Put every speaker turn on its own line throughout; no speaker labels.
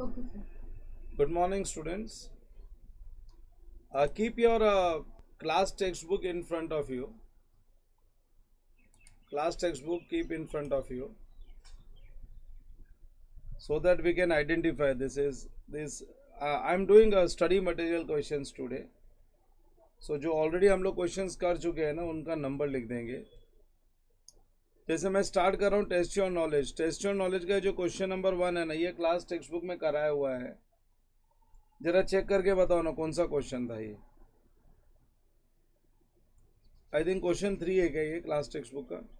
Good morning students keep your class text book in front of you class text book keep in front of you so that we can identify this is this I am doing study material question today so जो already हम लोग question कर चुके हैं ना, उनका number लिख देंगे। जैसे मैं स्टार्ट कर रहा हूँ test your knowledge test your knowledge का जो क्वेश्चन नंबर वन है ना, ये क्लास टेक्स्ट बुक में कराया हुआ है। जरा चेक करके बताओ ना, कौन सा क्वेश्चन था ये? आई थिंक क्वेश्चन थ्री है क्या ये क्लास टेक्स्ट बुक का?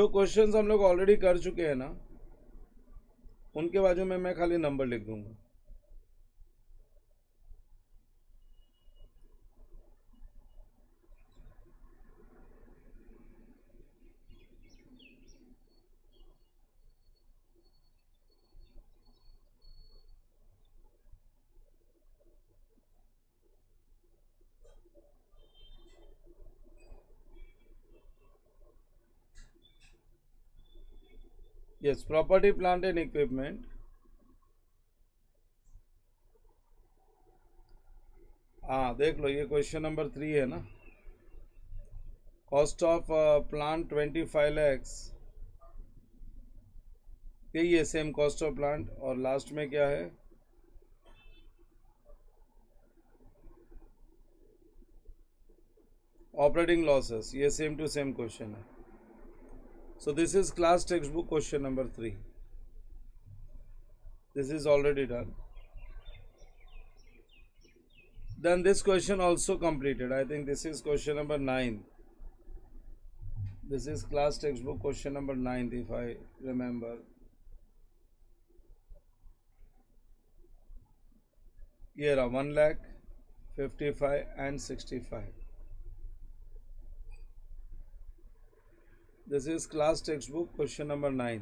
जो क्वेश्चंस हम लोग ऑलरेडी कर चुके हैं ना, उनके बाजू में मैं खाली नंबर लिख दूँगा। Yes, property, plant and equipment. हाँ देख लो, ये क्वेश्चन नंबर थ्री है ना? Cost of plant twenty five lakhs यही है सेम कॉस्ट ऑफ़ प्लांट और लास्ट में क्या है? ऑपरेटिंग लॉसेस ये सेम टू सेम क्वेश्चन है। So this is class textbook question number 3. This is already done. Then this question also completed. I think this is question number 9. This is class textbook question number 9 if I remember. Here are 1 lakh, 55 and 65. This is class textbook question number 9.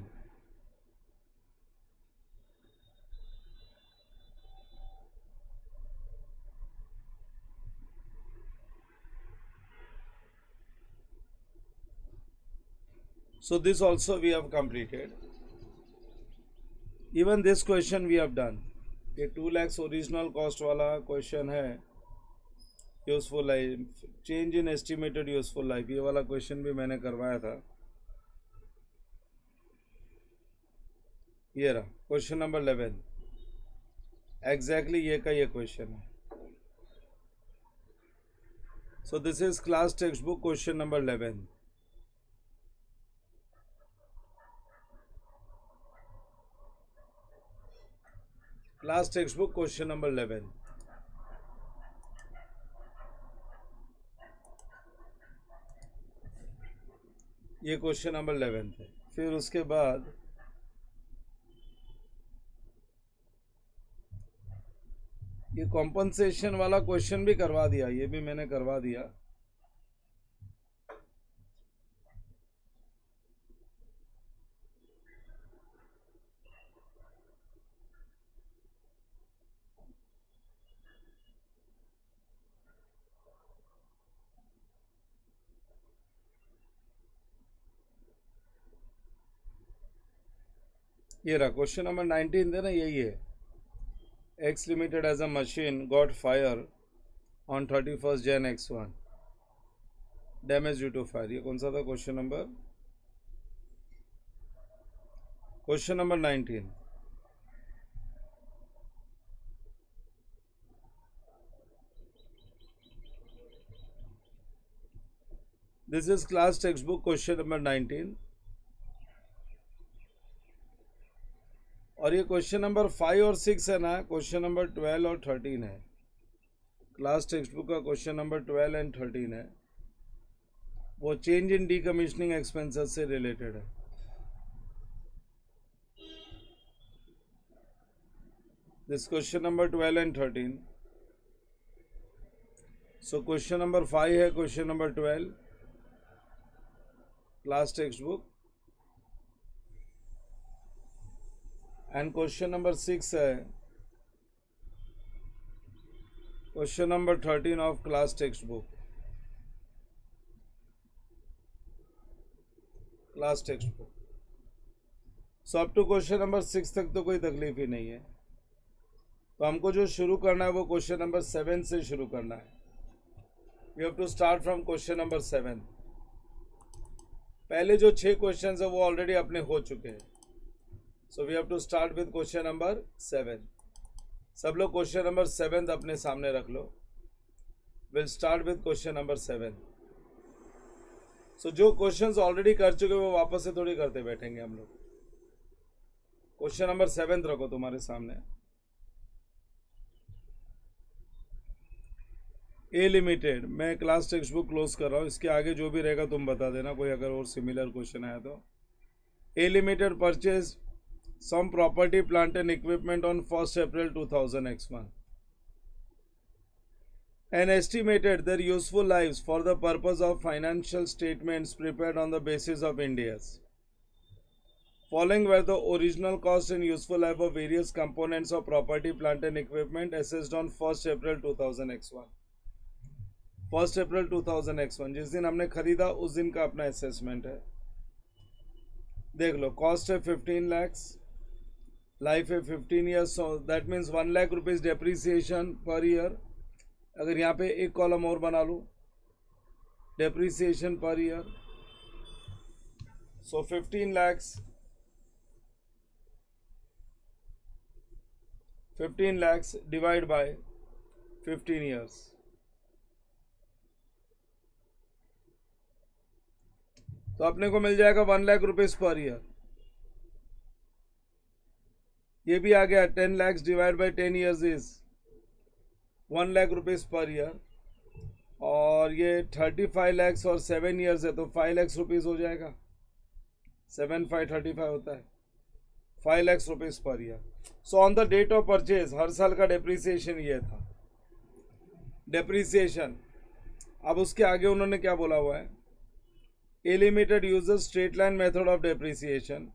So this also we have completed. Even this question we have done. ये two lakhs original cost वाला question है useful life change in estimated useful life ये वाला question भी मैंने करवाया था ये रहा क्वेश्चन नंबर इलेवन एग्जैक्टली ये का ये क्वेश्चन है. So this is class text book question number eleven class text book question number eleven ये क्वेश्चन नंबर इलेवन थे. फिर उसके बाद ये कॉम्पनसेशन वाला क्वेश्चन भी करवा दिया, ये भी मैंने करवा दिया। ये रहा क्वेश्चन नंबर नाइनटीन है ना यही है। X Limited as a machine got fire on 31st Jan X1 damage due to fire ये कौन सा था question number question number 19 this is class textbook question number 19 और ये क्वेश्चन नंबर फाइव और सिक्स है ना? क्वेश्चन नंबर ट्वेल्व और थर्टीन है। क्लास टेक्स्ट बुक का question number twelve and thirteen है। वो change in decommissioning expenses से रिलेटेड है। This question number 12 and 13 so, question number 5 है, question number 12 class textbook and question number 6 है। Question number 13 of class book class text book so up to question number six तक तो कोई तकलीफ़ ही नहीं है। तो हमको जो शुरू करना है वो क्वेश्चन नंबर सेवन से शुरू करना है। We have to start from question number seven पहले जो छह क्वेश्चन है वो ऑलरेडी अपने हो चुके हैं। So we have to start with question number seven सब लोग क्वेश्चन नंबर सेवन अपने सामने रख लो। Will start with question number seven so जो क्वेश्चंस ऑलरेडी कर चुके वो वापस से थोड़ी करते बैठेंगे हम लोग। क्वेश्चन नंबर सेवन रखो तुम्हारे सामने। ए लिमिटेड मैं क्लास टेक्स्ट बुक क्लोज कर रहा हूँ। इसके आगे जो भी रहेगा तुम बता देना। कोई अगर और सिमिलर क्वेश्चन आया तो। A limited purchase Some property plant and equipment on first April two thousand X one and estimated their useful lives for the purpose of financial statements prepared on the basis of India's. Following were the original cost and useful life of various components of property, plant and equipment assessed on 1st April 2000 X1. 1st April 2000 X1 जिस दिन हमने खरीदा उस दिन का अपना assessment है देख लो कॉस्ट है 15 लैक्स लाइफ है 15 years so that means one lakh rupees depreciation per year अगर यहाँ पे एक कॉलम और बना लूँ depreciation per year so fifteen lakhs fifteen lakhs divide by fifteen years तो अपने को मिल जाएगा one lakh rupees per year ये भी आ गया ten lakhs divide by ten years is one lakh rupees per year और ये थर्टी फाइव लैक्स और सेवन ईयर्स है तो फाइव लैक्स रुपीज़ हो जाएगा। सेवन फाइव थर्टी फाइव होता है। Five lakhs rupees per year so on the date of purchase हर साल का डिप्रिसिएशन ये था। डिप्रिसिएशन अब उसके आगे उन्होंने क्या बोला हुआ है? A limited limited user straight line method of depreciation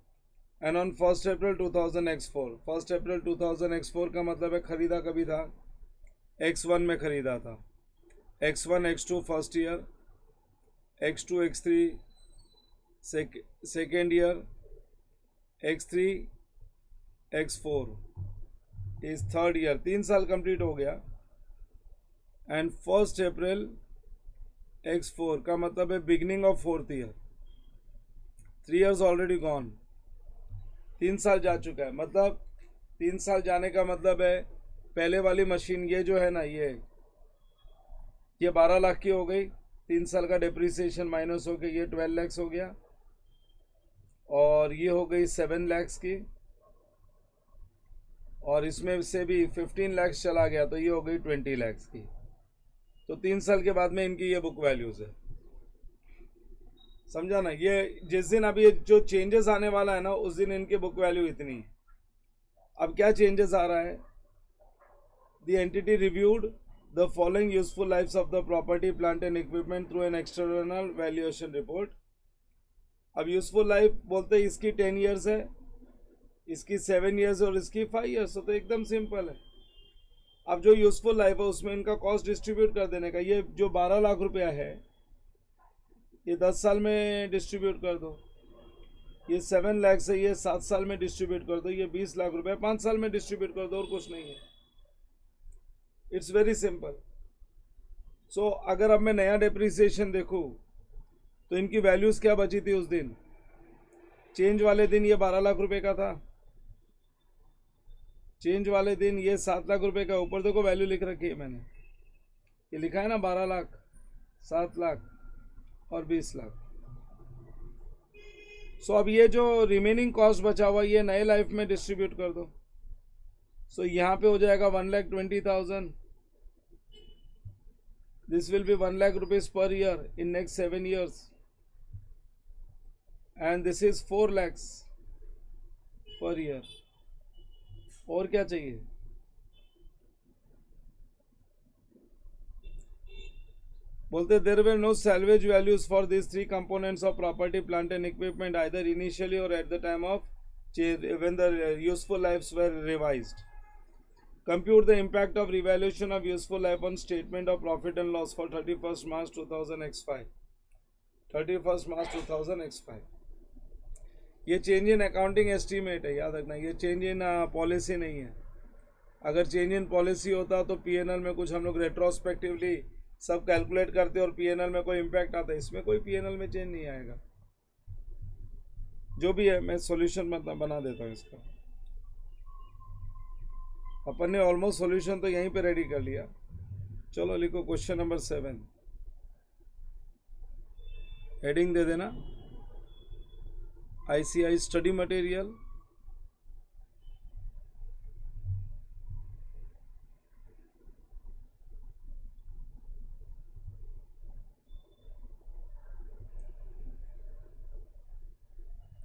and on first April two thousand X four first April two thousand X four का मतलब है खरीदा कभी था? एक्स वन में ख़रीदा था। X one X two first year X two X three second year X three X four इस थर्ड ईयर तीन साल कंप्लीट हो गया। And first April X four का मतलब है beginning of fourth year three years already gone तीन साल जा चुका है। मतलब तीन साल जाने का मतलब है, पहले वाली मशीन ये जो है ना, ये ये बारह लाख की हो गई। तीन साल का डिप्रिसिएशन माइनस हो गया, ये ट्वेल्व लैक्स हो गया। और ये हो गई सेवन लैक्स की। और इसमें से भी फिफ्टीन लैक्स चला गया तो ये हो गई ट्वेंटी लैक्स की। तो तीन साल के बाद में इनकी ये बुक वैल्यूज़ है। समझा ना ये जिस दिन अभी जो चेंजेस आने वाला है ना उस दिन इनकी बुक वैल्यू इतनी है। अब क्या चेंजेस आ रहा है? The entity reviewed the following useful lives of the property, plant and equipment through an external valuation report. अब यूजफुल लाइफ बोलते हैं इसकी टेन ईयर्स है इसकी सेवन ईयर्स और इसकी फाइव ईयर्स तो एकदम सिंपल है। अब जो यूजफुल लाइफ है उसमें इनका कॉस्ट डिस्ट्रीब्यूट कर देने का ये जो बारह लाख रुपया है ये दस साल में डिस्ट्रीब्यूट कर दो। ये सेवन लैक्स से ये सात साल में डिस्ट्रीब्यूट कर दो, ये बीस लाख रुपया पाँच साल में डिस्ट्रीब्यूट कर दो और कुछ नहीं है। इट्स वेरी सिंपल सो अगर अब मैं नया डिप्रिसिएशन देखूँ तो इनकी वैल्यूज़ क्या बची थी उस दिन? चेंज वाले दिन ये बारह लाख रुपए का था। चेंज वाले दिन ये सात लाख रुपए का, ऊपर देखो वैल्यू लिख रखी है मैंने। ये लिखा है ना बारह लाख, सात लाख। और बीस लाख। सो so, अब ये जो रिमेनिंग कॉस्ट बचा हुआ ये नए लाइफ में डिस्ट्रीब्यूट कर दो। सो so, यहाँ पे हो जाएगा one lakh twenty thousand this will be 1 lakh rupees per year in next 7 years and this is four lakhs per year और क्या चाहिए? बोलते there were no salvage values for this three components of property plant and equipment either initially or at the time of when the useful lives were revised. Compute the impact of revaluation of useful life on statement of profit and loss for 31st march 2000 x5 31st march 2000 x5 ये change in accounting estimate है, याद रखना, ये change in policy नहीं है। अगर change in policy होता तो पीएनएल में कुछ हम लोग रेट्रोस्पेक्टिवली सब कैलकुलेट करते और पीएनएल में कोई इम्पैक्ट आता है, इसमें कोई पीएनएल में चेंज नहीं आएगा। जो भी है, मैं सॉल्यूशन मतलब बना देता हूँ इसका। अपन ने ऑलमोस्ट सॉल्यूशन तो यहीं पे रेडी कर लिया। चलो लिखो क्वेश्चन नंबर सेवन हेडिंग दे देना। ICI study material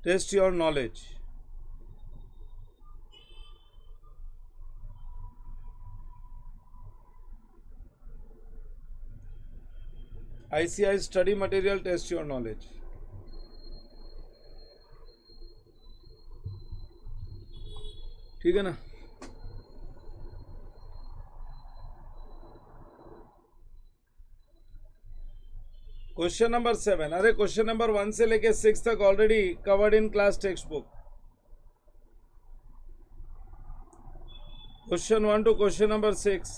test your knowledge ICI study material test your knowledge ठीक है ना क्वेश्चन नंबर सेवन अरे क्वेश्चन नंबर वन से लेके सिक्स तक already covered in class text book question one two question number six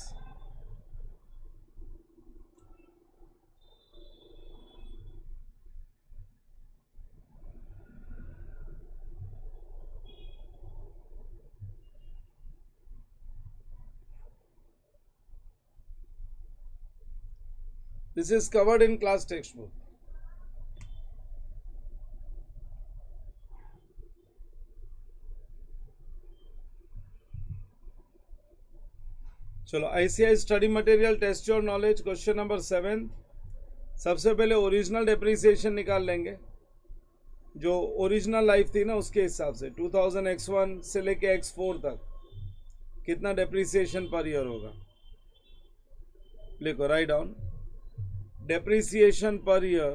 This is covered in class textbook. चलो ICI study material test your knowledge question number seven सबसे पहले original depreciation निकाल लेंगे। जो original life थी ना, उसके हिसाब से 2000 x1 से लेके x4 तक, कितना डेप्रिसिएशन पर ईयर होगा? लिखो right down depreciation per year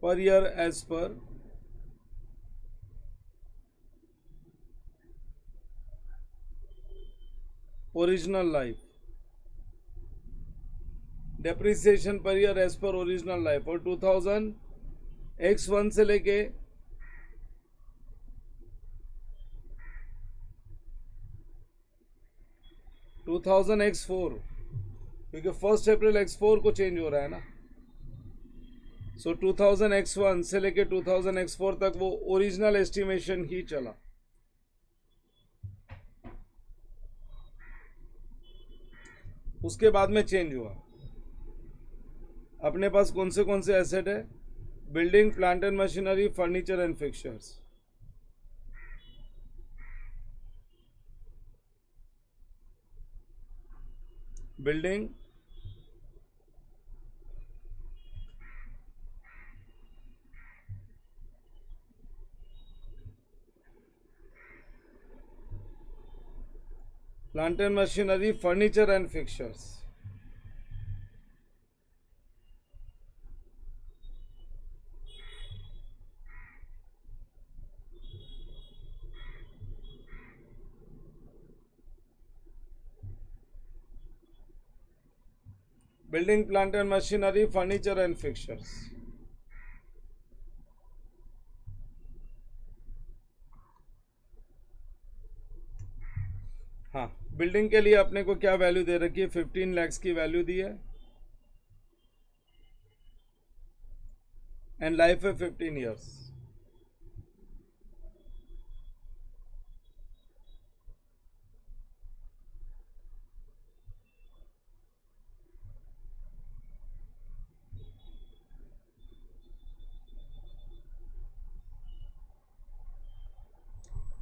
per year as per original life depreciation per year as per original life for 2000 X one से लेके टू थाउज़ेंड एक्स फोर क्योंकि फ़र्स्ट अप्रैल एक्स फोर को change हो रहा है ना। So two thousand X one से लेके टू थाउज़ेंड एक्स फोर तक वो ओरिजिनल एस्टिमेशन ही चला। उसके बाद में चेंज हुआ। अपने पास कौन से कौन से एसेट है? Building plant and machinery furniture and fixtures building plant and machinery furniture and fixtures building plant and machinery, furniture and fixtures. हाँ बिल्डिंग के लिए अपने को क्या वैल्यू दे रखी है? फिफ्टीन लैक्स की वैल्यू दी है। एंड लाइफ है फिफ्टीन ईयर्स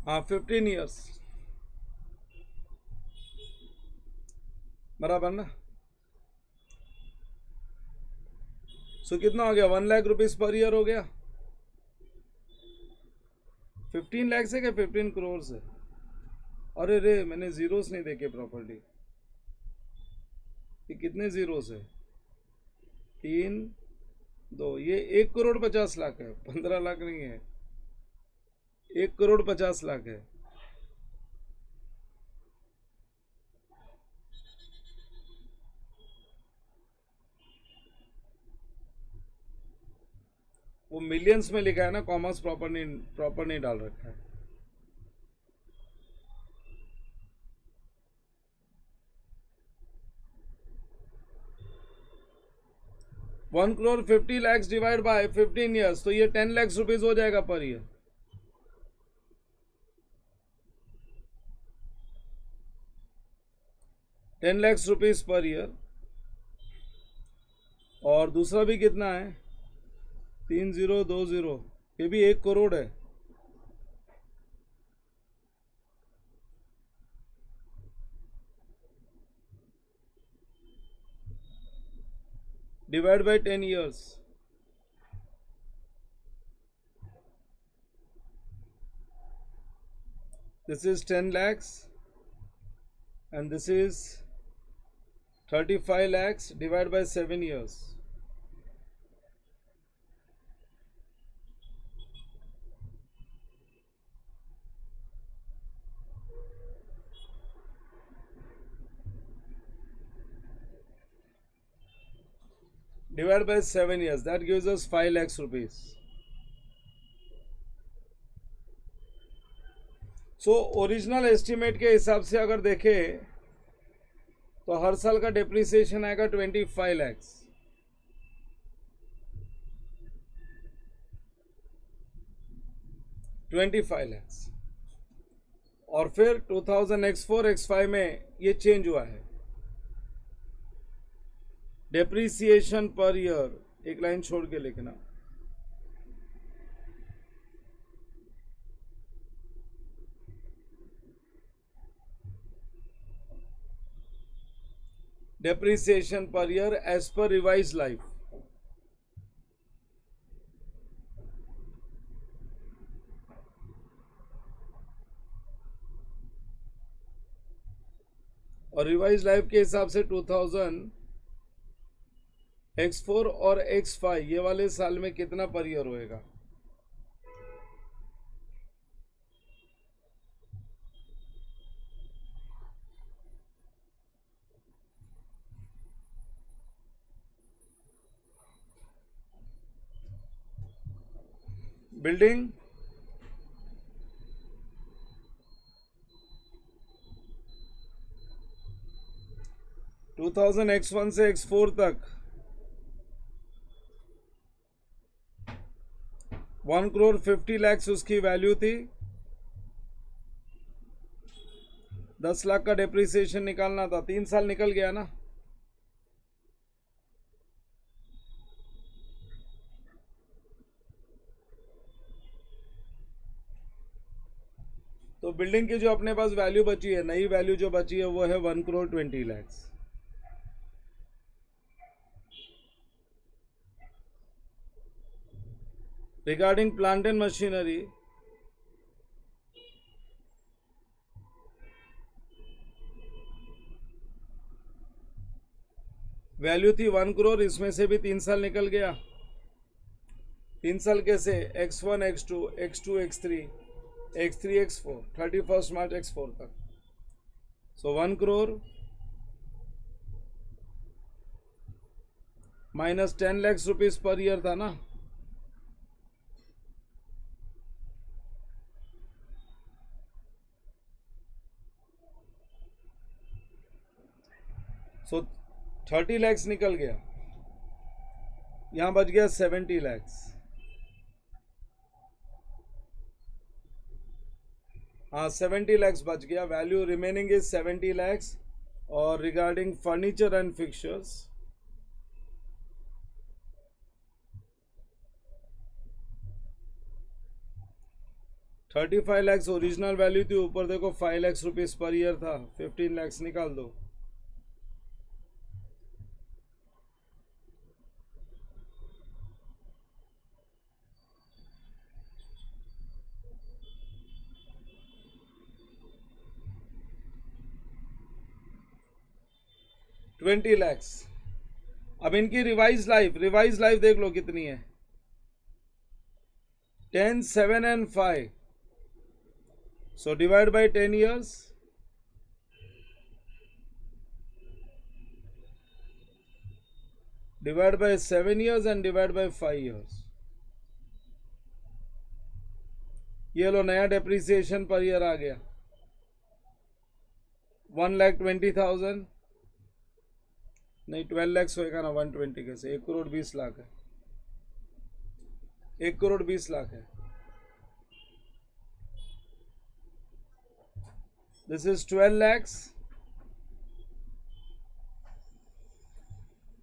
हाँ फिफ्टीन ईयर्स बराबर ना? सो so, कितना हो गया? One lakh rupees per year हो गया। फिफ्टीन लाख से क्या? फिफ्टीन करोड़ से अरे रे मैंने जीरोस नहीं देखे प्रॉपर्टी ये कितने जीरोस है? तीन दो ये एक करोड़ पचास लाख है। पंद्रह लाख नहीं है। एक करोड़ पचास लाख है। वो मिलियंस में लिखा है ना कॉमर्स प्रॉपर नहीं प्रॉपर नहीं डाल रखा है। One crore fifty lakhs divide by fifteen years तो ये टेन लैक्स रुपीज़ हो जाएगा per year ten lakhs rupees per year. और दूसरा भी कितना है? तीन ज़ीरो, दो ज़ीरो। ये भी एक करोड़ है। Divide by 10 years this is 10 lakhs and this is 35 lakhs divided by 7 years divided by 7 years that gives us 5 lakhs rupees so original estimate के हिसाब से अगर देखें तो हर साल का डिप्रिसिएशन आएगा 25 लैक्स ट्वेंटी फाइव लैक्स और फिर 2000 एक्स फोर एक्स फाइव में ये चेंज हुआ है। डेप्रीसिएशन पर ईयर एक लाइन छोड़ के लिखना। Depreciation per year as per revised life. और रिवाइज लाइफ के हिसाब से 2000 एक्स फोर और एक्स फाइव ये वाले साल में कितना पर ईयर होएगा? Building two thousand X one से एक्स फोर तक वन करोड़ फिफ्टी लैक्स उसकी वैल्यू थी, दस लाख का डिप्रिसिएशन निकालना था, तीन साल निकल गया ना तो बिल्डिंग की जो अपने पास वैल्यू बची है, नई वैल्यू जो बची है, वो है one crore twenty lakhs regarding plant and machinery value थी वन करोड़ इसमें से भी तीन साल निकल गया. तीन साल कैसे? X one X two X two X three X three X four thirty first March X four तक। So one crore minus ten lakhs rupees per year था ना? सो थर्टी लैक्स निकल गया। यहाँ बच गया सेवेंटी लैक्स हाँ सेवेंटी लैक्स बच गया। Value remaining is seventy lakhs और regarding furniture and fixtures thirty five lakhs original value थी, ऊपर देखो five lakhs rupees per year था। फिफ्टीन लैक्स निकाल दो। ट्वेंटी लैक्स अब इनकी रिवाइज लाइफ रिवाइज लाइफ देख लो कितनी है। Ten seven and five so divide by ten years divide by 7 years and divide by 5 years ये लो नया डेप्रिसिएशन पर ईयर आ गया। वन लैख ट्वेंटी थाउज़ेंड नहीं ट्वेल्व लैक्स होएगा ना वन ट्वेंटी कैसे? एक करोड़ बीस लाख है। एक करोड़ बीस लाख है। दिस इज़ ट्वेल्व लैक्स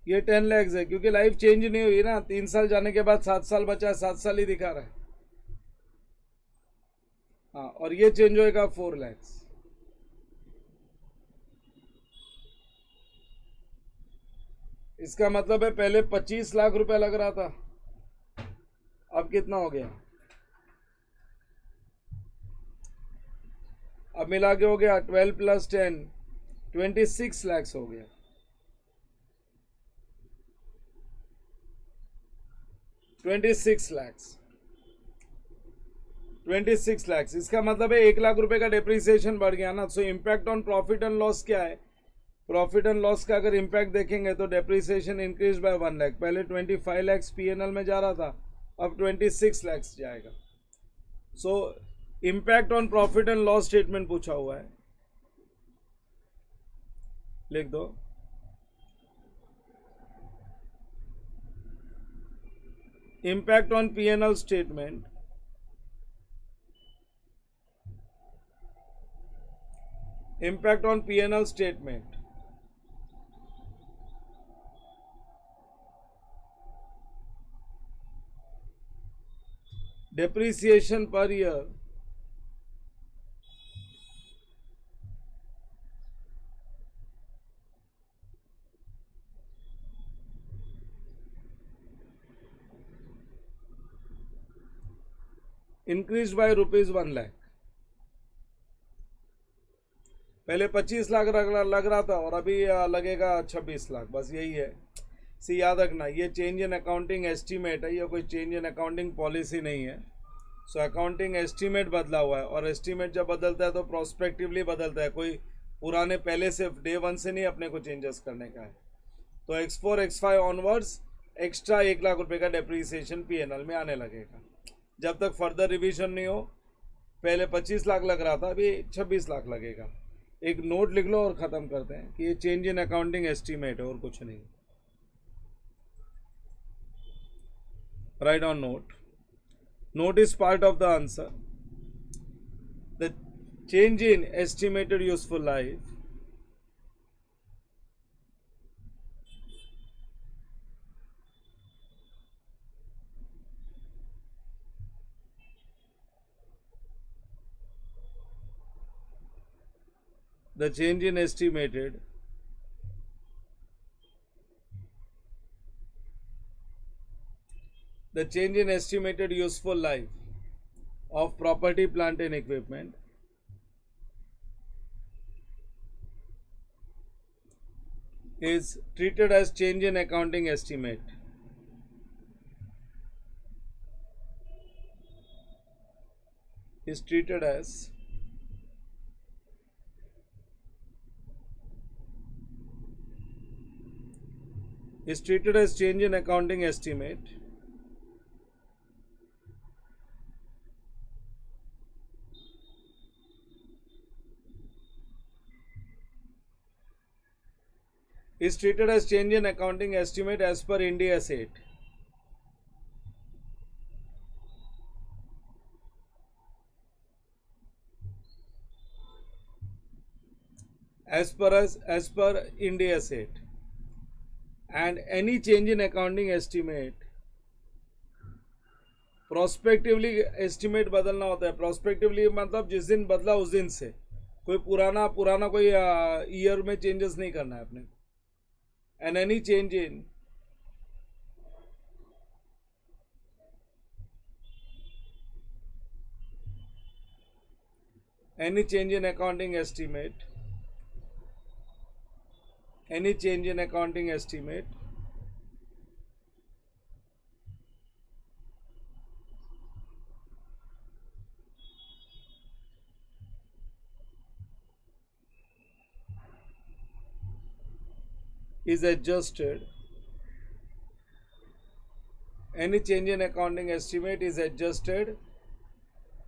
ये टेन लैक्स है, क्योंकि लाइफ चेंज नहीं हुई ना। तीन साल जाने के बाद सात साल बचा है, सात साल ही दिखा रहा है। हाँ और ये चेंज होएगा फोर लैक्स इसका मतलब है पहले पच्चीस लाख रुपए लग रहा था। अब कितना हो गया? अब मिला के हो गया twelve plus ten, twenty six lakhs हो गया। Twenty six lakhs twenty six lakhs इसका मतलब है एक लाख रुपए का डिप्रिसिएशन बढ़ गया ना। So impact on profit and loss क्या है? प्रॉफिट एंड लॉस का अगर इम्पैक्ट देखेंगे तो depreciation increase by one lakh पहले ट्वेंटी फाइव लैक्स पीएनएल में जा रहा था, अब ट्वेंटी सिक्स लैक्स जाएगा। So impact on profit and loss statement पूछा हुआ है। लिख दो। Impact on P&L statement impact on P&L statement depreciation per year. Increase by rupees one lakh पहले पच्चीस लाख लग रहा था और अभी लगेगा छब्बीस लाख, बस यही है। सी, याद रखना, ये चेंज इन अकाउंटिंग एस्टीमेट है, ये कोई चेंज इन अकाउंटिंग पॉलिसी नहीं है। सो अकाउंटिंग एस्टीमेट बदला हुआ है, और एस्टीमेट जब बदलता है तो प्रोस्पेक्टिवली बदलता है, कोई पुराने पहले से डे वन से नहीं, अपने को चेंजेस करने का है। तो X four X five onwards extra एक लाख रुपए का डेप्रीसिएशन पी में आने लगेगा। जब तक फर्दर रिविजन नहीं हो, पहले 25 लाख लग रहा था, अभी 26 लाख लगेगा। एक नोट लिख लो और ख़त्म करते हैं कि ये चेंज इन अकाउंटिंग एस्टीमेट है, और कुछ नहीं। write on note. Note is part of the answer. The change in estimated useful life. The change in estimated the change in estimated useful life of property plant and equipment. Is treated as change in accounting estimate. Is treated as is treated as change in accounting estimate is treated as change in accounting estimate as per Ind AS 8. As per as, as per Ind AS 8. and any change in accounting estimate prospectively estimate बदलना होता है prospectively मतलब जिस दिन बदला उस दिन से कोई पुराना पुराना कोई ईयर में चेंजेस नहीं करना है अपने and any change in? Any change in accounting estimate? Any change in accounting estimate? Is adjusted. Any change in accounting estimate is adjusted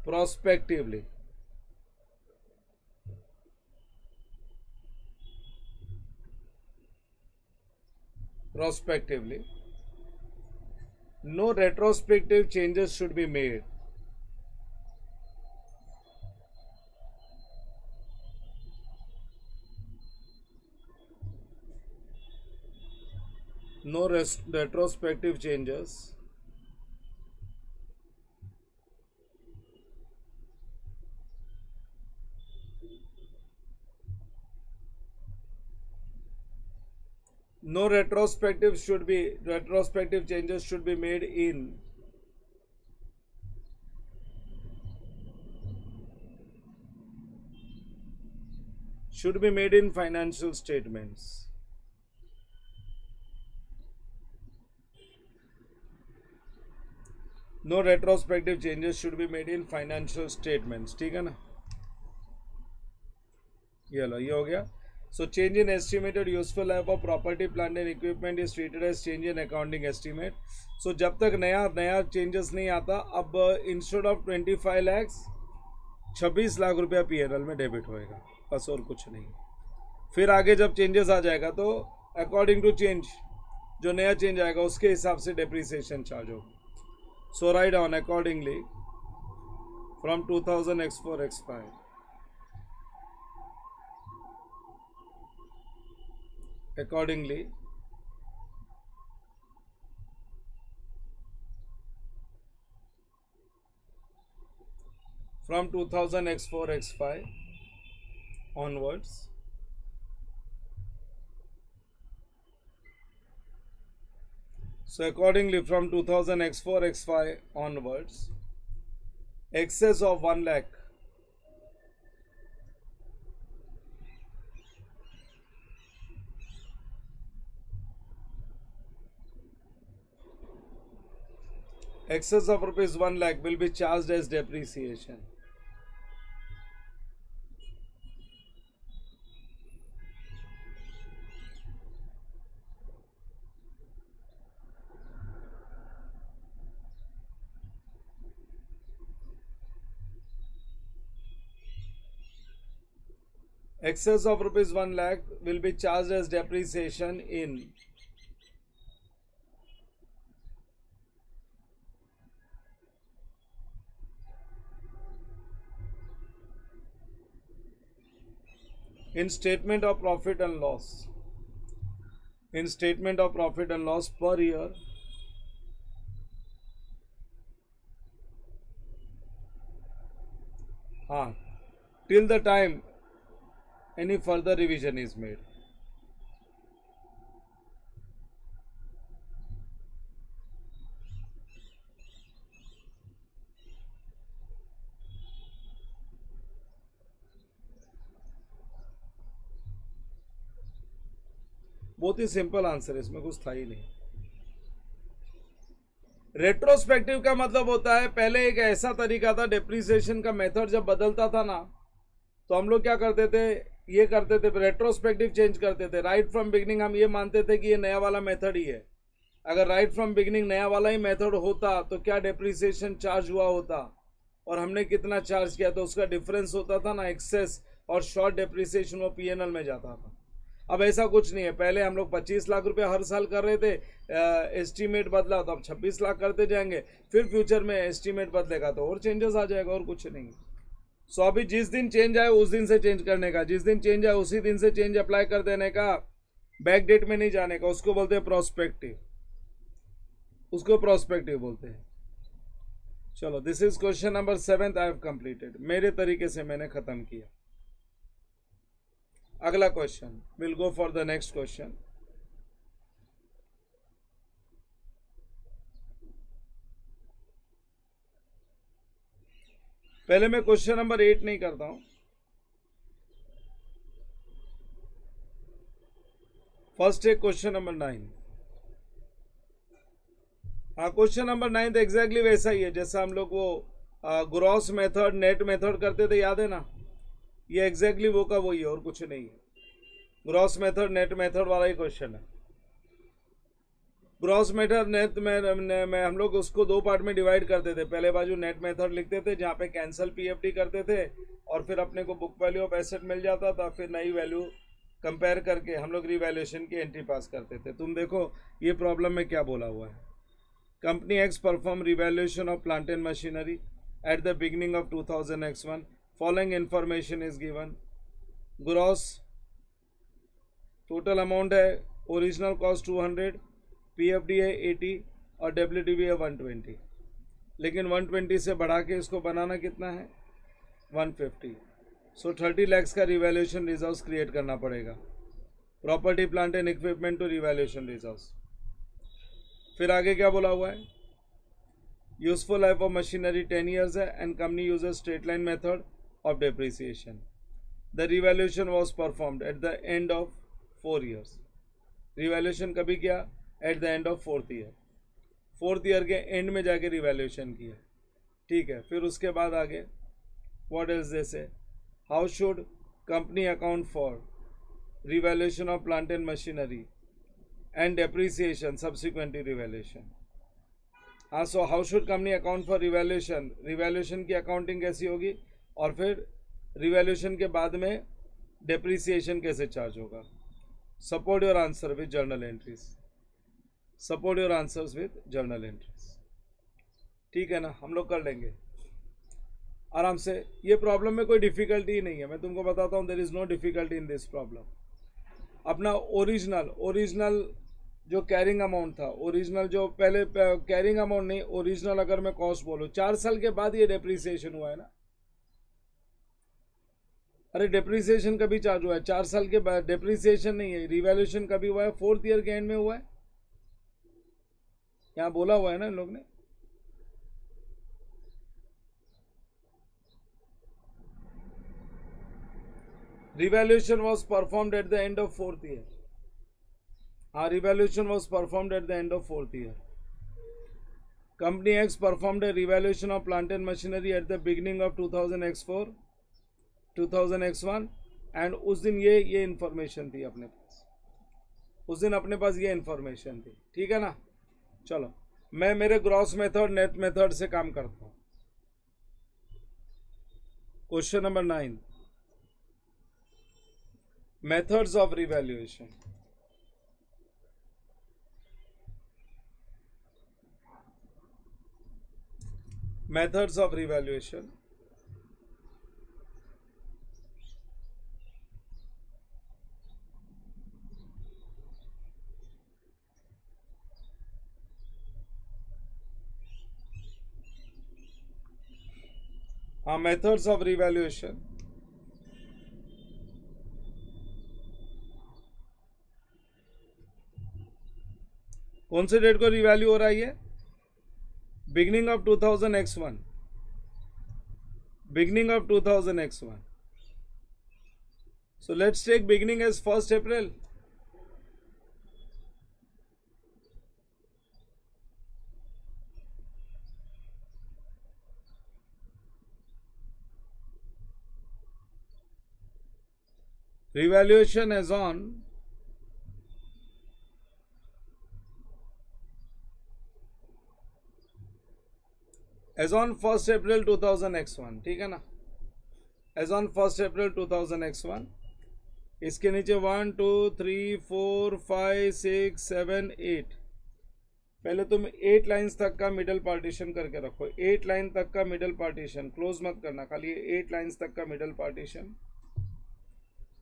prospectively. Prospectively. No retrospective changes should be made no retrospective changes. No retrospective should be retrospective changes should be made in. Should be made in financial statements no retrospective changes should be made in financial statements ठीक है ना? ये लो, ये हो गया। So change in estimated useful life of property plant and equipment is treated as change in accounting estimate so जब तक नया नया चेंजेस नहीं आता, अब instead of twenty five lakhs छब्बीस लाख रुपया पीएनएल में डेबिट होएगा। बस और कुछ नहीं। फिर आगे जब चेंजेस आ जाएगा तो अकॉर्डिंग टू चेंज जो नया चेंज आएगा, उसके हिसाब से डेप्रीसिएशन चार्ज होगा। So write down accordingly from 2000 x4 x5. Accordingly, from 2000 x4 x5 onwards So accordingly from 2000 X4 X5 onwards excess of 1 lakh excess of rupees 1 lakh will be charged as depreciation excess of rupees 1 lakh will be charged as depreciation in. In statement of profit and loss. In statement of profit and loss per year. Ah, till the time any further revision is made. बहुत ही simple answer है, इसमें कुछ था ही नहीं retrospective का मतलब होता है, पहले एक ऐसा तरीका था डेप्रिसिएशन का मेथड जब बदलता था ना तो हम लोग क्या करते थे ये करते थे रेट्रोस्पेक्टिव चेंज करते थे। राइट फ्रॉम बिगनिंग हम ये मानते थे कि ये नया वाला मेथड ही है। अगर राइट फ्रॉम बिगनिंग नया वाला ही मेथड होता तो क्या डिप्रिसिएशन चार्ज हुआ होता? और हमने कितना चार्ज किया? तो उसका डिफरेंस होता था ना एक्सेस और शॉर्ट डिप्रिसिएशन वो पीएनएल में जाता था। अब ऐसा कुछ नहीं है। पहले हम लोग 25 लाख रुपए हर साल कर रहे थे एस्टीमेट बदला तो अब 26 लाख करते जाएँगे, फिर फ्यूचर में एस्टीमेट बदलेगा तो और चेंजेस आ जाएगा और कुछ नहीं। सो so, अभी जिस दिन चेंज आए उस दिन से चेंज करने का। जिस दिन चेंज आए उसी दिन से चेंज अप्लाई कर देने का। बैक डेट में नहीं जाने का। उसको बोलते हैं प्रोस्पेक्टिव उसको प्रोस्पेक्टिव बोलते हैं। चलो this is question number seventh I have completed मेरे तरीके से मैंने खत्म किया। अगला question will go for the next question पहले मैं क्वेश्चन नंबर एट नहीं करता हूँ। फ़र्स्ट एक क्वेश्चन नंबर नाइन। हाँ क्वेश्चन नंबर नाइन तो एग्जैक्टली वैसा ही है, जैसा हम लोग वो ग्रॉस मेथड नेट मेथड करते थे, याद है ना? ये एग्जैक्टली वो का वही है, और कुछ नहीं है। ग्रॉस मेथड नेट मेथड वाला ही क्वेश्चन है। ग्रॉस मेथड नेट में, में हम लोग उसको दो पार्ट में डिवाइड करते थे। पहले बाजू नेट मेथड लिखते थे जहाँ पे कैंसल पीएफडी करते थे और फिर अपने को बुक वैल्यू ऑफ़ एसेट मिल जाता था फिर नई वैल्यू कंपेयर करके हम लोग रिवैल्यूएशन की एंट्री पास करते थे। तुम देखो ये प्रॉब्लम में क्या बोला हुआ है। Company X perform revaluation of plant and machinery at the beginning of two thousand X one following information is given gross total amount है original cost two hundred P F D है eighty और W D B है one twenty लेकिन one twenty से बढ़ा के इसको बनाना कितना है? One fifty so thirty lakhs का रिवैल्यूएशन रिजर्व्स क्रिएट करना पड़ेगा. Property plant and equipment to revaluation reserves फिर आगे क्या बोला हुआ है? Useful life of machinery ten years है and company uses straight line method of depreciation the revaluation was performed at the end of four years revaluation कभी किया? At the end of fourth year fourth year के end में जाके revaluation किया ठीक है, फिर उसके बाद आगे what else they how should company account for revaluation of plant and machinery and and depreciation revaluation हाँ so how should company account for revaluation revaluation की अकाउंटिंग कैसी होगी? और फिर रिवेल्यूशन के बाद में डेप्रिसिएशन कैसे चार्ज होगा? Support your answer with journal entries support your answers with journal entries ठीक है ना? हम लोग कर लेंगे। आराम से। ये प्रॉब्लम में कोई डिफिकल्टी ही नहीं है। मैं तुमको बताता हूँ there is no difficulty in this problem अपना ओरिजिनल ओरिजिनल जो कैरिंग अमाउंट था ओरिजिनल जो पहले कैरिंग अमाउंट नहीं ओरिजिनल अगर मैं कॉस्ट बोलूँ, चार साल के बाद ये डेप्रिसिएशन हुआ है ना? अरे डेप्रिसिएशन कभी चार्ज हुआ है? चार साल के बाद डेप्रिसिएशन नहीं है रिवैल्यूएशन कभी हुआ है? फोर्थ ईयर के एंड में हुआ है? यहाँ बोला हुआ है ना इन लोग ने? Revaluation was performed at the end of fourth year हाँ revaluation was perform at the end of fourth year company X performed a revaluation of plant and machinery at the beginning of two thousand X four two thousand X one and उस दिन ये ये information थी अपने पास। उस दिन अपने पास ये इंफॉर्मेशन थी। ठीक है ना? चलो। मैं मेरे ग्रॉस मेथड नेट मेथड से काम करता हूँ। Question number nine methods of revaluation methods of revaluation uh, methods of revaluation. कौन से डेट को रिवैल्यू हो रहा है beginning of two thousand X one beginning of two thousand X one so let's take beginning as first April revaluation as on first April two thousand X one ठीक है ना? First April two thousand X one इसके नीचे one two three four five six seven eight पहले तुम eight lines तक का middle partition करके रखो। एट लाइन तक का मिडल पार्टीशन क्लोज मत करना। खाली एट लाइंस तक का मिडल पार्टीशन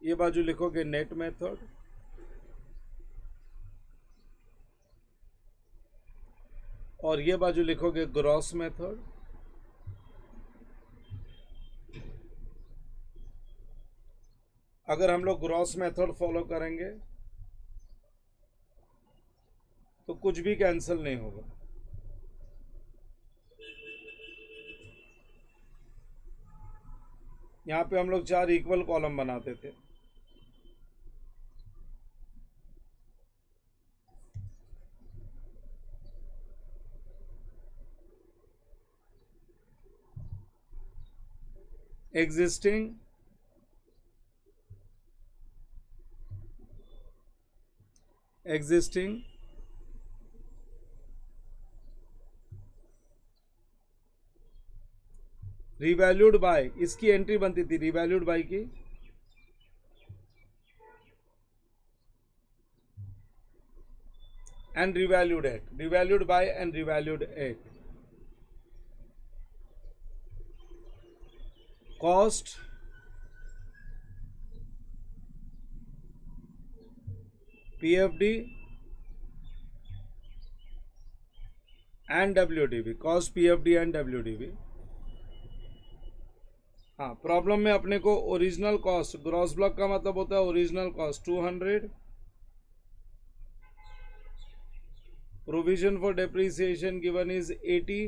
ये बाजू लिखोगे नेट मेथड और ये बाजू लिखोगे ग्रॉस मेथड अगर हम लोग ग्रॉस मेथड फॉलो करेंगे तो कुछ भी कैंसिल नहीं होगा। यहाँ पे हम लोग चार इक्वल कॉलम बनाते थे। existing existing रिवैल्यूड बाय इसकी एंट्री बनती थी? रिवैल्यूड बाय की? And revalued at revalued by and revalued at cost P F D and W cost PFD and WDV cost PFD and WDV हाँ problem में अपने को ओरिजिनल कॉस्ट ग्रॉस ब्लॉक का मतलब होता है original cost 200 provision for depreciation given is eighty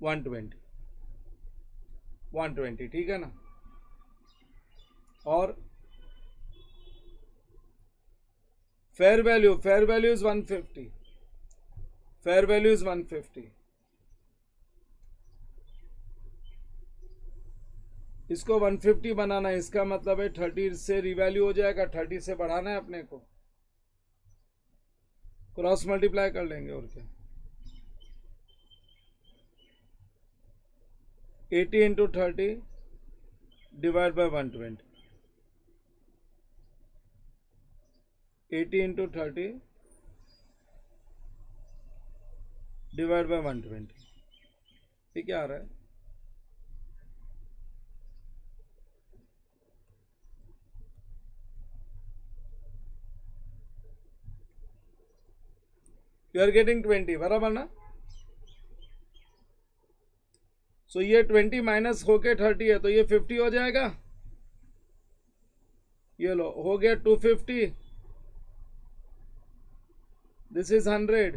is 80 120 120 ठीक है ना? और fair value fair value is 150 fair value is 150 इसको 150 बनाना है, इसका मतलब है 30 से रिवैल्यू हो जाएगा 30 से बढ़ाना है अपने को। क्रॉस मल्टीप्लाई कर लेंगे और क्या? 80 into thirty divide by 120 80 into thirty divide by 120 ये क्या आ रहा है? यू आर गेटिंग ट्वेंटी बराबर ना? सो ये ट्वेंटी माइनस होके थर्टी है तो ये फिफ्टी हो जाएगा। ये लो हो गया two fifty. This is hundred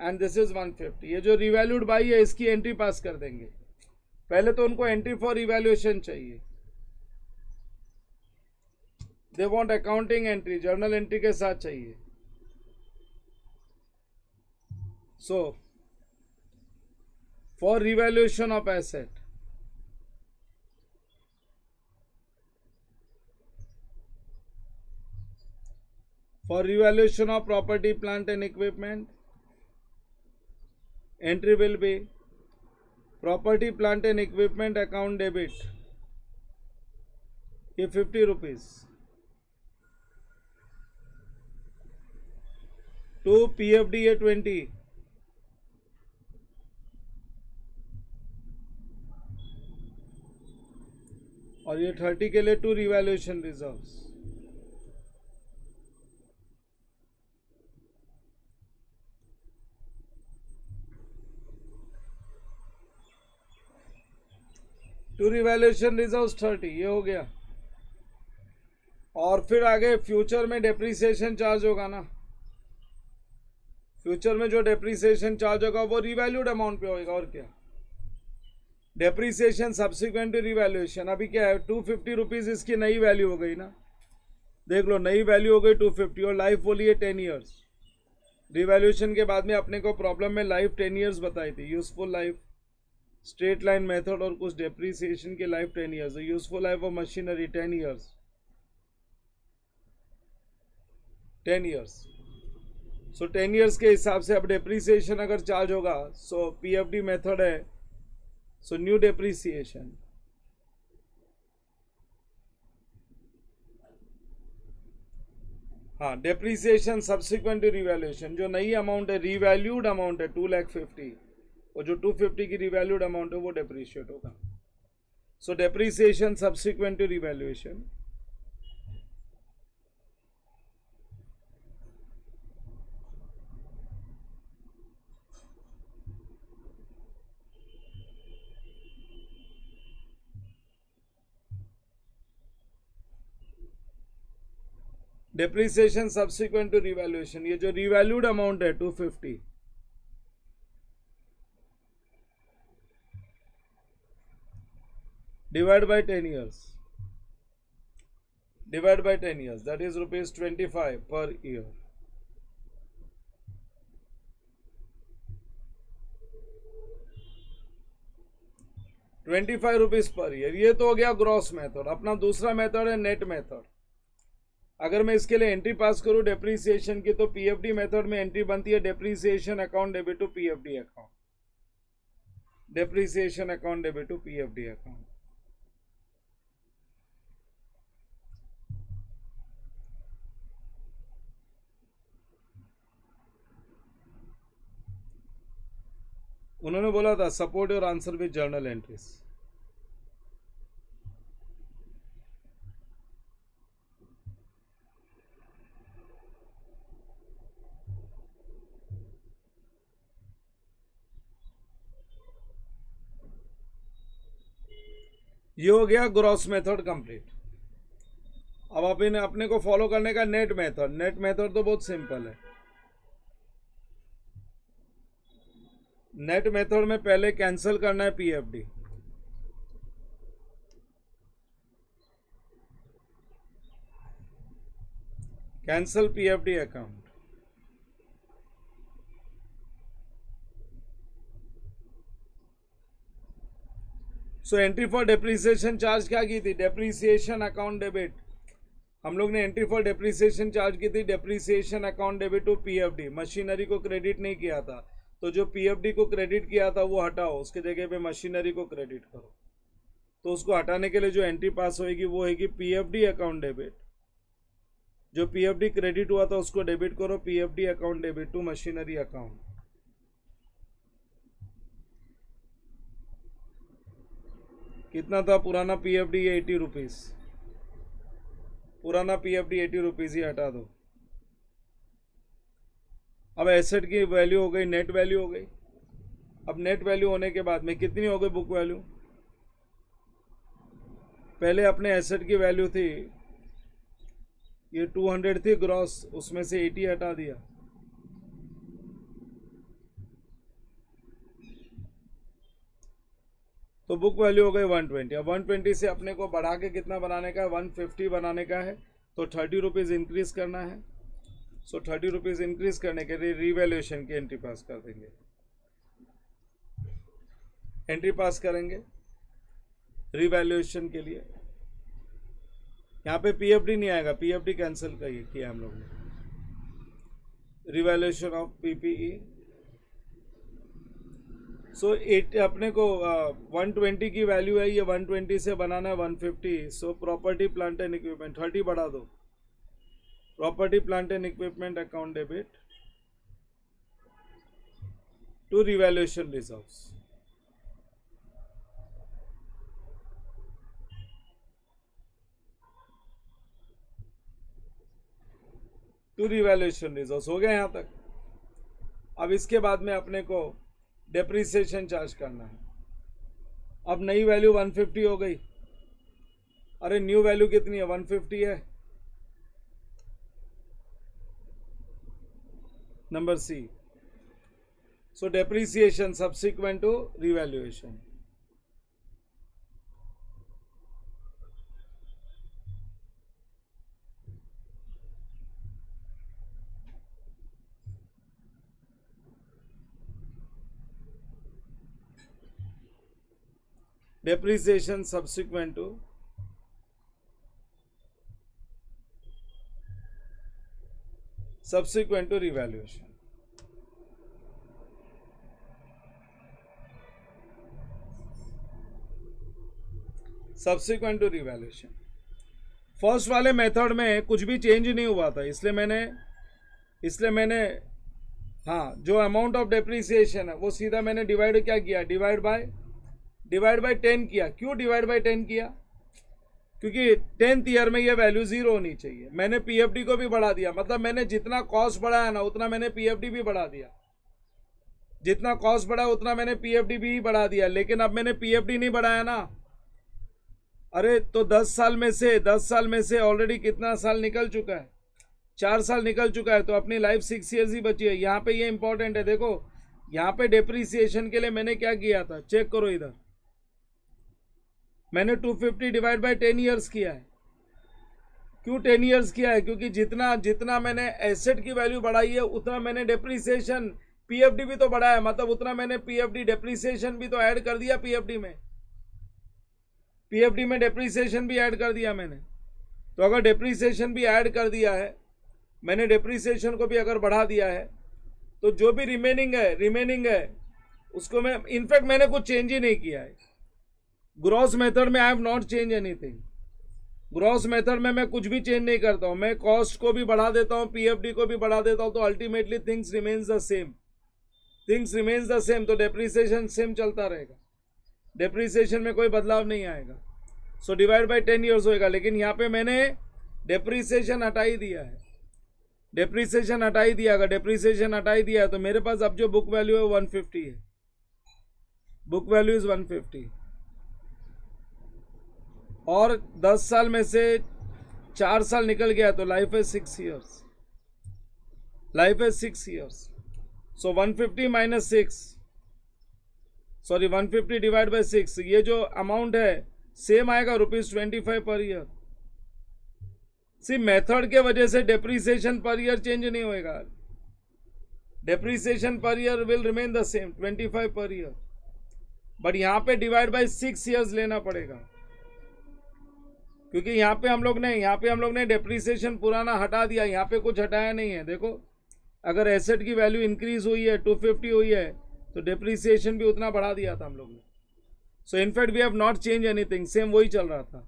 and this is one fifty ये जो रिवैल्यूड बाई है इसकी एंट्री पास कर देंगे। पहले तो उनको एंट्री फॉर रिवैल्यूएशन चाहिए। They want accounting entry journal entry के साथ चाहिए। So So, for revaluation of asset, for revaluation of property, plant and equipment, entry will be property, plant and equipment account debit. ये fifty rupees to P F D a twenty और ये thirty के लिए to revaluation reserves to revaluation reserves thirty ये हो गया. और फिर आगे फ्यूचर में डेप्रीसिएशन चार्ज होगा ना. फ्यूचर में जो डेप्रीसिएशन चार्ज होगा वो रिवैल्यूड अमाउंट पे होगा और क्या? डेप्रीसिएशन सब्सिक्वेंट रिवैल्यूएशन अभी क्या है टू फिफ्टी रुपीज़ इसकी नई वैल्यू हो गई ना। देख लो, नई वैल्यू हो गई टू फिफ्टी और लाइफ बोली है टेन ईयर्स रिवैल्यूएशन के बाद में अपने को प्रॉब्लम में लाइफ टेन ईयर्स बताई थी। Useful life straight line method और कुछ डेप्रीसिएशन के life ten years useful life of machinery ten years ten years so ten years के हिसाब से अब डेप्रीसिएशन अगर चार्ज होगा सो पीएफडी मेथड है। So, new depreciation. हाँ डेप्रीसिएशन सब्सिक्वेंट टू रिवैल्यूएशन जो नई अमाउंट है रिवैल्यूड अमाउंट है टू लैख फिफ्टी और जो टू फिफ्टी की रिवैल्यूड अमाउंट है, वो डेप्रीशिएट होगा। So depreciation subsequent to revaluation depreciation subsequent to revaluation ये जो रिवैल्यूड अमाउंट है two fifty divide by ten years divide by ten years that is rupees twenty five per year twenty five rupees per year ये तो हो गया gross method अपना दूसरा method है नेट मेथड अगर मैं इसके लिए एंट्री पास करूँ डेप्रीसिएशन की तो पीएफडी मेथड में एंट्री बनती है depreciation account debit to PFD account depreciation account debit to PFD account उन्होंने बोला था support your answer with journal entries ये हो गया ग्रॉस मेथड कंप्लीट। अब इन्हें अपने को फॉलो करने का नेट मेथड। नेट मेथड तो बहुत सिंपल है। नेट मेथड में पहले कैंसिल करना है PFD. Cancel PFD account. So entry for depreciation charge क्या की थी? डेप्रीसिएशन अकाउंट डेबिट हम लोग ने एंट्री फॉर डेप्रीसिएशन चार्ज की थी depreciation account debit to PFD machinery को क्रेडिट नहीं किया था। तो जो पीएफडी को क्रेडिट किया था, वो हटाओ। उसके जगह पे मशीनरी को क्रेडिट करो। तो उसको हटाने के लिए जो एंट्री पास होएगी, वो है कि पीएफडी अकाउंट डेबिट जो पीएफडी क्रेडिट हुआ था, उसको डेबिट करो। PFD account debit to machinery account कितना था पुराना P F D eighty rupees पुराना P F D eighty rupees ही हटा दो। अब एसेट की वैल्यू हो गई नेट वैल्यू हो गई। अब नेट वैल्यू होने के बाद में कितनी हो गई बुक वैल्यू पहले अपने एसेट की वैल्यू थी, ये टू हंड्रेड थी ग्रॉस उसमें से एटी हटा दिया। तो बुक वैल्यू हो गई 120 अब 120 से अपने को बढ़ा के कितना बनाने का है? 150 बनाने का है। तो थर्टी रुपीज़ इंक्रीज करना है। सो थर्टी रुपीज़ इंक्रीज करने के लिए रिवैल्यूएशन की एंट्री पास कर देंगे। एंट्री पास करेंगे। रिवैल्यूएशन के लिए। यहाँ पे पीएफडी नहीं आएगा। पीएफडी कैंसिल किया हम लोग ने। Revaluation of PPE so at अपने को वन ट्वेंटी की वैल्यू है, ये वन ट्वेंटी से बनाना है one fifty so property plant and equipment thirty बढ़ा दो. Property plant and equipment account debit to revaluation reserves to revaluation reserves हो गया यहाँ तक. अब इसके बाद में अपने को डेप्रीसिएशन चार्ज करना है। अब नई वैल्यू 150 हो गई। अरे न्यू वैल्यू कितनी है? 150 है। Number C so depreciation subsequent to revaluation depreciation subsequent to subsequent to revaluation. Subsequent to revaluation first वाले मेथड में कुछ भी चेंज नहीं हुआ था, इसलिए मैंने इसलिए मैंने हाँ जो अमाउंट ऑफ़ डेप्रीसिएशन है, वो सीधा मैंने डिवाइड क्या किया? Divide by divide by ten किया। क्यों डिवाइड बाई टेन किया? क्योंकि टेंथ ईयर में ये वैल्यू ज़ीरो होनी चाहिए। मैंने पीएफडी को भी बढ़ा दिया। मतलब मैंने जितना कॉस्ट बढ़ाया ना, उतना मैंने पीएफडी भी बढ़ा दिया। जितना कॉस्ट बढ़ा उतना मैंने पीएफडी भी बढ़ा दिया। लेकिन अब मैंने पीएफडी नहीं बढ़ाया ना। अरे तो दस साल में से, दस साल में से ऑलरेडी कितना साल निकल चुका है? चार साल निकल चुका है तो अपनी लाइफ सिक्स ईयर्स ही बची है। यहाँ पे ये इंपॉर्टेंट है। देखो, यहाँ पे डेप्रीसिएशन के लिए मैंने क्या किया था? चेक करो इधर। मैंने 250 डिवाइड बाय 10 इयर्स किया है। क्यों 10 इयर्स किया है? क्योंकि जितना जितना मैंने एसेट की वैल्यू बढ़ाई है, उतना मैंने डेप्रीसिएशन पीएफडी भी तो बढ़ाया मतलब उतना मैंने पीएफडी डेप्रीसिएशन भी तो ऐड कर दिया पीएफडी में। पीएफडी में डेप्रीसिएशन भी ऐड कर दिया मैंने। तो अगर डेप्रीसिएशन भी ऐड कर दिया है, मैंने डेप्रीसिएशन को भी अगर बढ़ा दिया है तो जो भी रिमेनिंग है रिमेनिंग है, उसको मैं इनफैक्ट मैंने कुछ चेंज ही नहीं किया है। ग्रॉस मेथड में I have not change anything gross method में मैं कुछ भी चेंज नहीं करता हूँ। मैं कॉस्ट को भी बढ़ा देता हूँ पीएफडी को भी बढ़ा देता हूँ तो ultimately things remains the same things remains the same तो डेप्रीसिएशन सेम चलता रहेगा। डेप्रीसिएशन में कोई बदलाव नहीं आएगा। So divide by ten years होएगा, लेकिन यहाँ पे मैंने डेप्रीसिएशन हटा ही दिया है। डेप्रीसिएशन हटा ही दिया, अगर डेप्रीसिएशन हटा ही दिया तो मेरे पास अब जो बुक वैल्यू है वन फिफ्टी है। Book value is one fifty और दस साल में से चार साल निकल गया तो लाइफ है सिक्स ईयर्स लाइफ है six years so one fifty minus six sorry one fifty divide by six ये जो अमाउंट है सेम आएगा rupees twenty five per year C method के वजह से डेप्रीसिएशन पर ईयर चेंज नहीं होएगा। Depreciation per year will remain the same twenty five per year but यहाँ पे डिवाइड बाय सिक्स ईयर्स लेना पड़ेगा। क्योंकि यहाँ पे हम लोग ने, यहाँ पे हम लोग ने डेप्रीसिएशन पुराना हटा दिया, यहाँ पे कुछ हटाया नहीं है। देखो, अगर एसेट की वैल्यू इंक्रीज हुई है टू फिफ्टी हुई है तो डेप्रीसिएशन भी उतना बढ़ा दिया था हम लोग ने। So in fact we have not change anything same वही चल रहा था।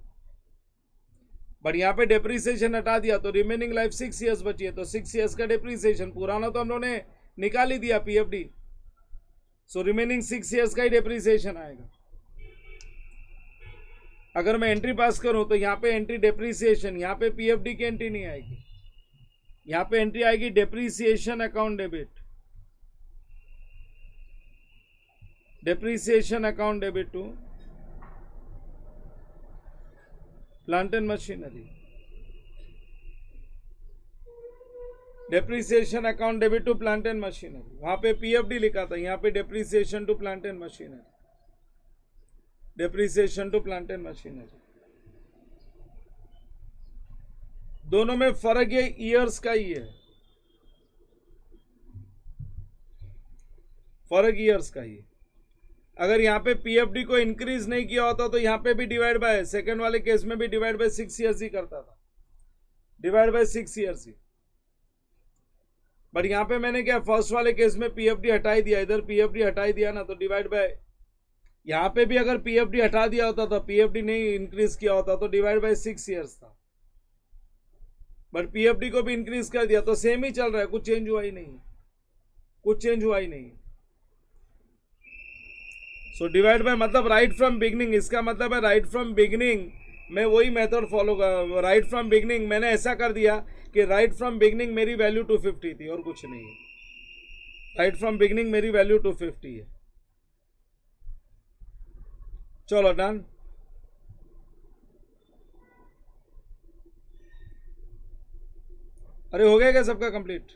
बट यहाँ पे डेप्रीसिएशन हटा दिया तो रिमेनिंग लाइफ सिक्स ईयर्स बची है तो सिक्स ईयर्स का डेप्रीसिएशन पुराना तो हम लोग ने निकाल ही दिया PFD so remaining six years का ही डेप्रीसिएशन आएगा। अगर मैं एंट्री पास करूँ तो यहाँ पे एंट्री डेप्रीसिएशन यहाँ पे पीएफडी की एंट्री नहीं आएगी। यहाँ पे एंट्री आएगी depreciation account debit depreciation account debit to plant and machinery depreciation account debit to plant and machinery वहाँ पे पीएफडी लिखा था, यहाँ पे depreciation to plant and machinery depreciation to plant and machinery दोनों में फ़र्क ये ईयर्स का ही है। फ़र्क ईयर्स का ही अगर यहाँ पे पीएफडी को इंक्रीज नहीं किया होता तो यहाँ पे भी डिवाइड बाय सेकंड वाले केस में भी डिवाइड बाय सिक्स ईयर्स ही करता था। डिवाइड बाय सिक्स ईयर्स ही। बट यहाँ पे मैंने क्या फ़र्स्ट वाले केस में पीएफडी हटाई दिया, इधर पीएफडी हटाई दिया ना तो डिवाइड बाय यहाँ पे भी अगर पीएफडी हटा दिया होता था पीएफडी नहीं इंक्रीज किया होता तो डिवाइड बाय सिक्स ईयर्स था। बट पीएफडी को भी इंक्रीज कर दिया तो सेम ही चल रहा है, कुछ चेंज हुआ ही नहीं। कुछ चेंज हुआ ही नहीं। सो डिवाइड बाय मतलब राइट फ्रॉम बिगनिंग इसका मतलब है राइट फ्रॉम बिगनिंग मैं वही मेथड फॉलो कर राइट फ्रॉम बिगनिंग मैंने ऐसा कर दिया कि राइट फ्रॉम बिगनिंग मेरी वैल्यू टू फिफ्टी थी और कुछ नहीं है। राइट फ्रॉम बिगनिंग मेरी वैल्यू टू फिफ्टी है। चलो डन अरे, हो गया क्या सबका कंप्लीट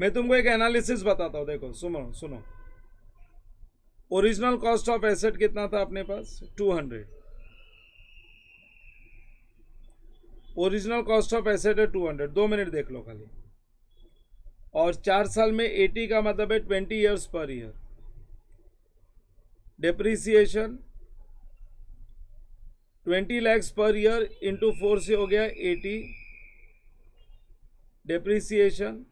मैं तुमको एक एनालिसिस बताता हूँ, देखो, सुनो सुनो. ओरिजिनल कॉस्ट ऑफ़ एसेट कितना था अपने पास? 200 ओरिजिनल कॉस्ट ऑफ़ एसेट है 200 दो मिनट देख लो खाली. और चार साल में 80 का मतलब है 20 years per year depreciation 20 lakhs per year into four से हो गया 80 डेप्रीसिएशन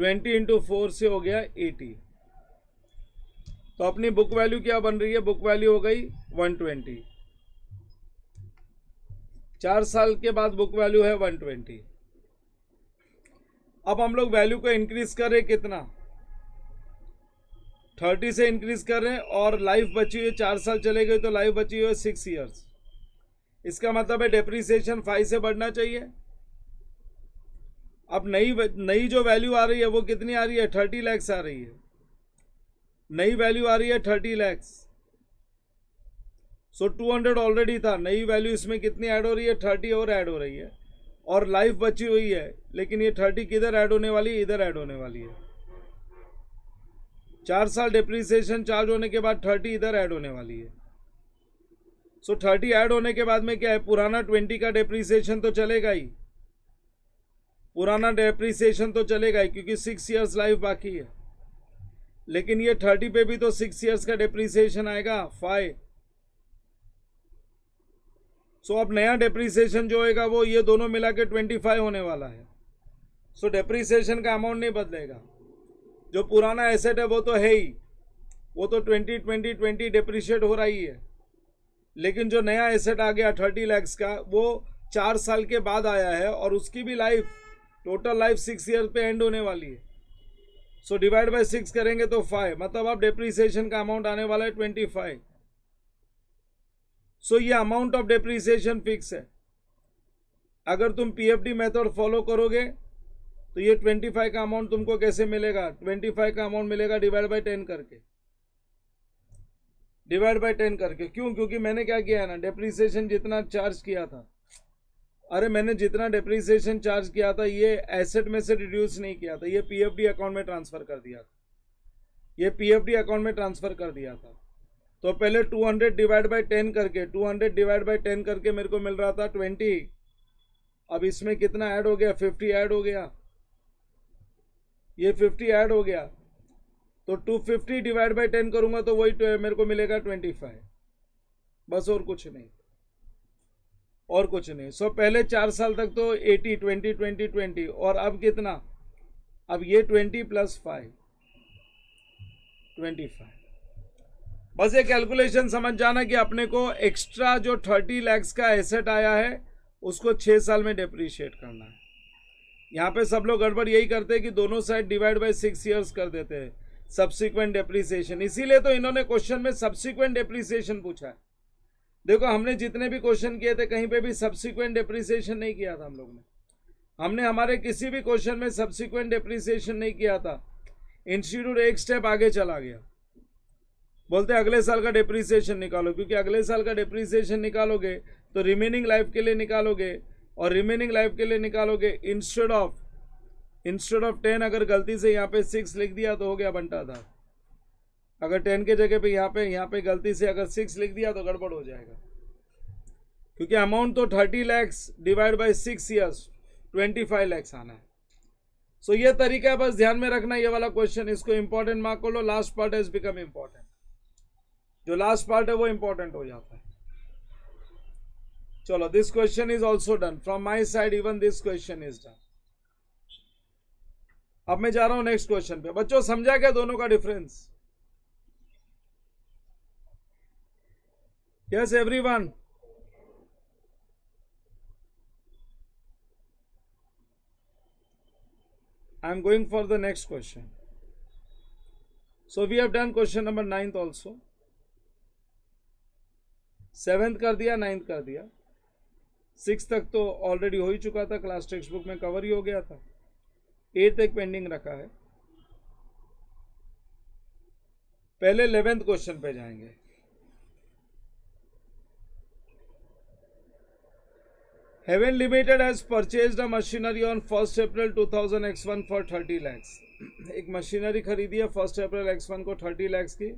20 इंटू फोर से हो गया 80 तो अपनी बुक वैल्यू क्या बन रही है? बुक वैल्यू हो गई 120 चार साल के बाद बुक वैल्यू है 120 अब हम लोग वैल्यू को इंक्रीज कर कितना? थर्टी से इंक्रीज कर रहे हैं और लाइफ बची हुई चार साल चले गए तो लाइफ बची हुई सिक्स ईयर्स इसका मतलब है डेप्रीसिएशन फाइव से बढ़ना चाहिए। अब नई नई जो वैल्यू आ रही है वो कितनी आ रही है? थर्टी लैक्स आ रही है। नई वैल्यू आ रही है thirty lakhs. So two hundred already था। नई वैल्यू इसमें कितनी ऐड हो रही है? थर्टी और ऐड हो रही है। और लाइफ बची हुई है, लेकिन ये थर्टी किधर ऐड होने वाली है? इधर ऐड होने वाली है। चार साल डिप्रिसिएशन चार्ज होने के बाद थर्टी इधर ऐड होने वाली है। सो थर्टी ऐड होने के बाद में क्या है? पुराना ट्वेंटी का डिप्रिसिएशन तो चलेगा ही। पुराना डेप्रीसिएशन तो चलेगा ही क्योंकि सिक्स ईयर्स लाइफ बाकी है। लेकिन ये थर्टी पे भी तो सिक्स ईयर्स का डिप्रिसिएशन आएगा। फाइव सो अब नया डिप्रिसिएशन जो होएगा वो ये दोनों मिला के ट्वेंटी फाइव होने वाला है। सो so, डिप्रिसिएशन का अमाउंट नहीं बदलेगा। जो पुराना एसेट है वो तो है ही। वो तो ट्वेंटी ट्वेंटी ट्वेंटी डिप्रिशिएट हो रही है। लेकिन जो नया एसेट आ गया थर्टी लैक्स का, वो चार साल के बाद आया है और उसकी भी life total life six year पे एंड होने वाली है। सो डिवाइड बाय सिक्स करेंगे तो फाइव मतलब अब डिप्रिसिएशन का अमाउंट आने वाला है ट्वेंटी फाइव सो ये अमाउंट ऑफ़ डिप्रिसिएशन फिक्स है। अगर तुम पीएफडी मेथड फॉलो करोगे तो ये ट्वेंटी फाइव का अमाउंट तुमको कैसे मिलेगा? ट्वेंटी फाइव का अमाउंट मिलेगा डिवाइड बाय टेन करके। डिवाइड बाय टेन करके। क्यों? क्योंकि मैंने क्या किया है ना डिप्रिसिएशन जितना चार्ज किया था। अरे, मैंने जितना डिप्रिसिएशन चार्ज किया था, ये एसेट में से रिड्यूस नहीं किया था। ये पीएफडी अकाउंट में ट्रांसफ़र कर दिया था। ये पीएफडी अकाउंट में ट्रांसफ़र कर दिया था। तो पहले 200 डिवाइड बाय 10 करके 200 डिवाइड बाय 10 करके मेरे को मिल रहा था 20 अब इसमें कितना ऐड हो गया? 50 ऐड हो गया। ये 50 ऐड हो गया। तो 250 डिवाइड बाय 10 करूँगा तो वही मेरे को मिलेगा 25 बस और कुछ नहीं। और कुछ नहीं। सो पहले चार साल तक तो 80 20 20 20 और अब कितना? अब ये 20 प्लस फाइव ट्वेंटी फाइव बस ये कैलकुलेशन समझ जाना कि अपने को एक्स्ट्रा जो 30 लैक्स का एसेट आया है, उसको छः साल में डिप्रिशिएट करना है। यहाँ पे सब लोग गड़बड़ यही करते हैं कि दोनों side divide by six years कर देते हैं। सब्सिक्वेंट डेप्रिसिएशन इसीलिए तो इन्होंने क्वेश्चन में सब्सिक्वेंट डेप्रिसिएशन पूछा है। देखो, हमने जितने भी क्वेश्चन किए थे, कहीं पे भी सब्सिक्वेंट डेप्रिसिएशन नहीं किया था हम लोग ने। हमने हमारे किसी भी क्वेश्चन में सब्सिक्वेंट डेप्रिसिएशन नहीं किया था। इंस्टीट्यूट एक स्टेप आगे चला गया। बोलते अगले साल का डेप्रिसिएशन निकालो, क्योंकि अगले साल का डेप्रिसिएशन निकालोगे तो रिमेनिंग लाइफ के लिए निकालोगे। और रिमेनिंग लाइफ के लिए निकालोगे instead of instead of ten अगर गलती से यहाँ पे सिक्स लिख दिया तो हो गया बंटा था अगर टेन के जगह पे यहाँ पे यहाँ पे गलती से अगर सिक्स लिख दिया तो गड़बड़ हो जाएगा। क्योंकि अमाउंट तो thirty lakhs divide by six years twenty five lakhs आना है। सो so, ये तरीका है बस ध्यान में रखना ये वाला क्वेश्चन इसको इंपॉर्टेंट मार्क कर लो last part is become important जो लास्ट पार्ट है वो इंपॉर्टेंट हो जाता है। चलो this question is also done from my side even this question is done अब मैं जा रहा हूँ नेक्स्ट क्वेश्चन पे। बच्चों, समझा क्या दोनों का difference yes everyone I am going for the next question. So, we have done question number ninth also. Seventh कर दिया नाइन्थ कर दिया। सिक्स तक तो ऑलरेडी हो ही चुका था क्लास टेक्स्ट बुक में कवर ही हो गया था। एट तक पेंडिंग रखा है। पहले इलेवेंथ क्वेश्चन पे जाएँगे। Heaven Limited has purchased a machinery on 1st April 2000 X1 for 30 lakhs. एक मशीनरी खरीदी है फ़र्स्ट अप्रैल एक्स वन को 30 लैक्स की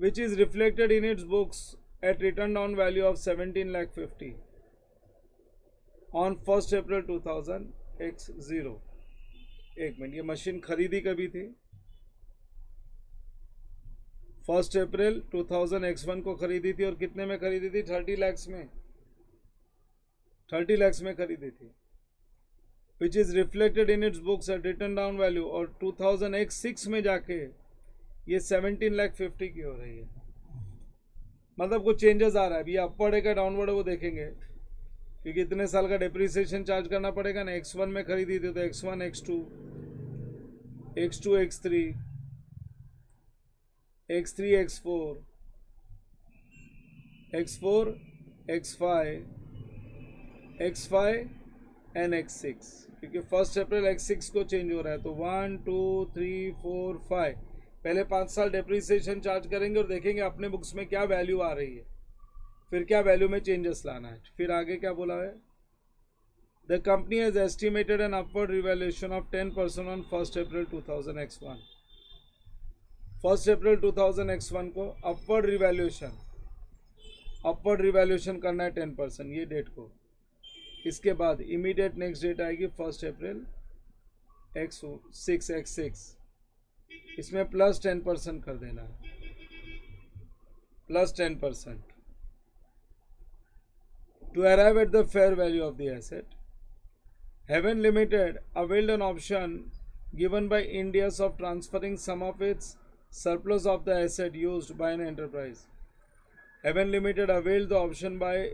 which is reflected in its books at written down value of 17 lakh 50 on first April 2000 x zero एक minute, ये machine खरीदी कभी थी? फ़र्स्ट अप्रैल 2000 एक्स वन को खरीदी थी और कितने में खरीदी थी? 30 लैक्स में। थर्टी लैक्स में खरीदी थी। Which is reflected in its books at written down value और टू थाउज़ेंड एक्स सिक्स में जाके ये सेवनटीन लैख फिफ्टी की हो रही है। मतलब कुछ चेंजेस आ रहा है। अभी अपवर्ड है क्या डाउनवर्ड है वो देखेंगे। क्योंकि इतने साल का डिप्रिसिएशन चार्ज करना पड़ेगा ना। एक्स वन में खरीदी थी तो x one x two x two x three x three x four x four x five x five and x six क्योंकि फ़र्स्ट अप्रैल एक्स सिक्स को चेंज हो रहा है तो one two three four five पहले पाँच साल depreciation charge करेंगे और देखेंगे अपने बुक्स में क्या वैल्यू आ रही है। फिर क्या वैल्यू में चेंजेस लाना है? फिर आगे क्या बोला है? The company has estimated an upward revaluation of ten percent on first April two thousand x one first April two thousand x one को अपवर्ड रिवेल्यूशन अपवर्ड रिवेल्यूशन करना है टेन परसेंट ये डेट को। इसके बाद इमीडिएट नेक्स्ट डेट आएगी first April x six x six इसमें plus ten percent कर देना है। Plus ten percent to arrive at the fair value of the asset. Heaven Limited availed an option given by India's of transferring some of its surplus of the asset used by an enterprise. Heaven Limited availed the option by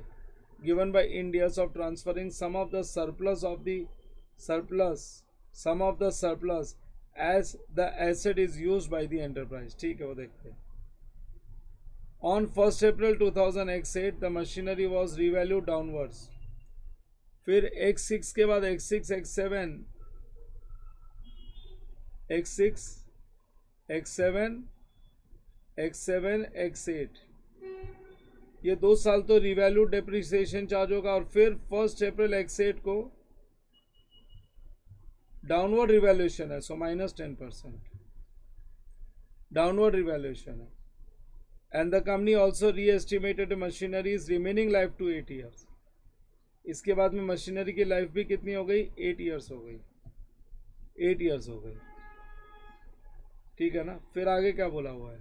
given by India's of transferring some of the surplus of the surplus some of the surplus as the asset is used by the enterprise. ठीक है वो देखते हैं On 1st April 2008 the machinery was revalued downwards. फिर X6 के बाद X6, X7, X6, X7, X7, X8 ये दो साल तो रिवैल्यू डेप्रिसिएशन चार्ज होगा और फिर फ़र्स्ट अप्रैल एक्स एट को डाउनवर्ड रिवैल्यूएशन है so minus ten percent downward revaluation है। The company also re estimated machinery's remaining life to eight years इसके बाद में मशीनरी की लाइफ भी कितनी हो गई? एट ईयर्स हो गई। एट ईयर्स हो गई। ठीक है ना? फिर आगे क्या बोला हुआ है?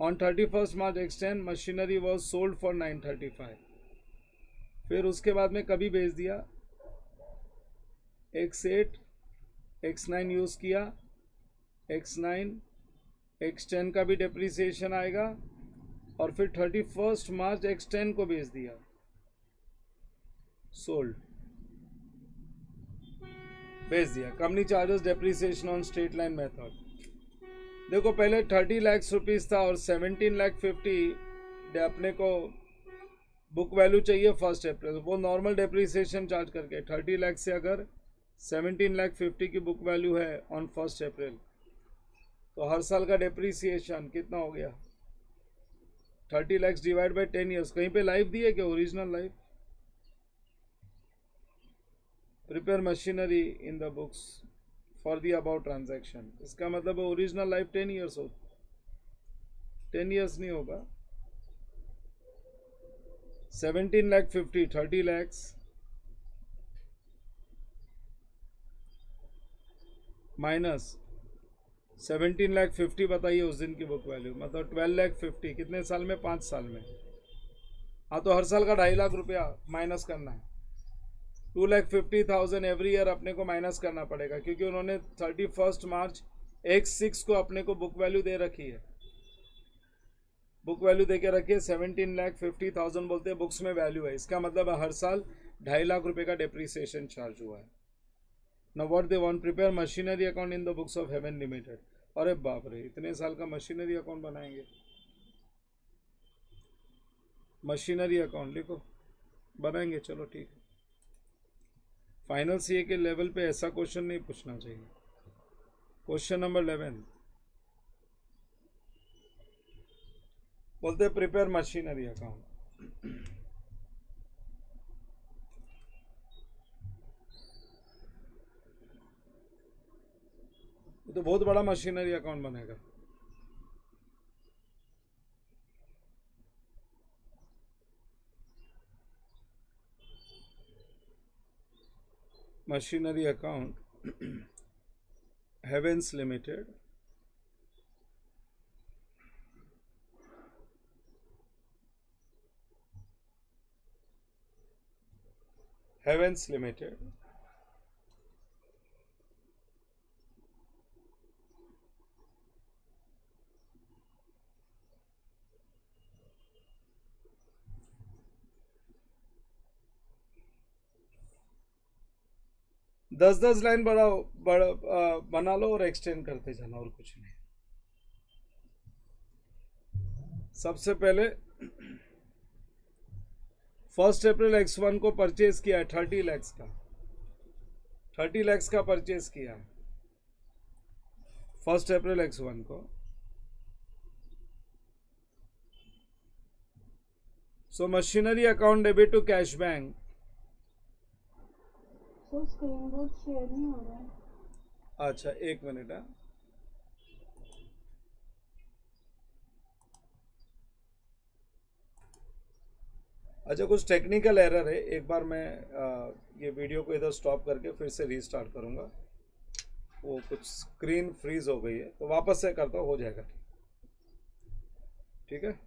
On thirty first March x ten machinery was sold for nine thirty five फिर उसके बाद में कभी भेज दिया? X eight x nine use किया। एक्स नाइन एक्स टेन का भी डिप्रिसिएशन आएगा और फिर thirty first March x ten को भेज दिया। सोल्ड भेज दिया। Company charges depreciation on straight line method देखो, पहले थर्टी लैक्स रुपीज़ था और सेवनटीन लैख फिफ्टी अपने को बुक वैल्यू चाहिए फ़र्स्ट अप्रैल वो नॉर्मल डेप्रिसिएशन चार्ज करके थर्टी लैख से अगर सेवनटीन लैख फिफ्टी की बुक वैल्यू है ऑन फ़र्स्ट अप्रैल तो हर साल का डेप्रीसिएशन कितना हो गया? Thirty lakhs divide by ten years कहीं पे लाइफ दी है क्या original life prepare machinery in the books for the about transaction इसका मतलब ओरिजिनल लाइफ टेन ईयर्स हो। टेन ईयर्स नहीं होगा। Seventeen lakh fifty thirty lakhs minus seventeen lakh fifty बताइए उस दिन की बुक वैल्यू मतलब ट्वेल्व लैख फिफ्टी कितने साल में? पाँच साल में। हाँ तो हर साल का ढाई लाख रुपया माइनस करना है। Two lakh fifty thousand every year अपने को माइनस करना पड़ेगा, क्योंकि उन्होंने thirty first March x six को अपने को बुक वैल्यू दे रखी है। बुक वैल्यू दे के रखी है सेवनटीन लैख फिफ्टी थाउज़ेंड बोलते हैं बुक्स में वैल्यू है। इसका मतलब हर साल ढाई लाख रुपए का डिप्रिसिएशन चार्ज हुआ है। Now what they want, prepare machinery account in the books of heaven limited अरे बाप रे, इतने साल का मशीनरी अकाउंट बनाएँगे। मशीनरी अकाउंट लिखो। बनाएँगे, चलो ठीक है। फाइनल सीए के लेवल पे ऐसा क्वेश्चन नहीं पूछना चाहिए। क्वेश्चन नंबर इलेवन बोलते प्रिपेयर मशीनरी अकाउंट तो बहुत बड़ा मशीनरी अकाउंट बनेगा। Machinery account heavens limited heavens limited दस दस लाइन बढ़ाओ बढ़ बना लो और एक्सटेंड करते जाना और कुछ नहीं। सबसे पहले फ़र्स्ट अप्रैल एक्स वन को परचेज किया है थर्टी लैक्स का। थर्टी लैक्स का परचेज किया है। फ़र्स्ट अप्रैल एक्स वन को। So machinery account debit to cash bank
तो स्क्रीन बोर्ड शेयर नहीं हो रहा है।
अच्छा एक मिनट है। अच्छा कुछ टेक्निकल एरर है। एक बार मैं आ, ये वीडियो को इधर स्टॉप करके फिर से रीस्टार्ट करूँगा। वो कुछ स्क्रीन फ्रीज हो गई है। तो वापस से करता हूँ हो जाएगा ठीक है?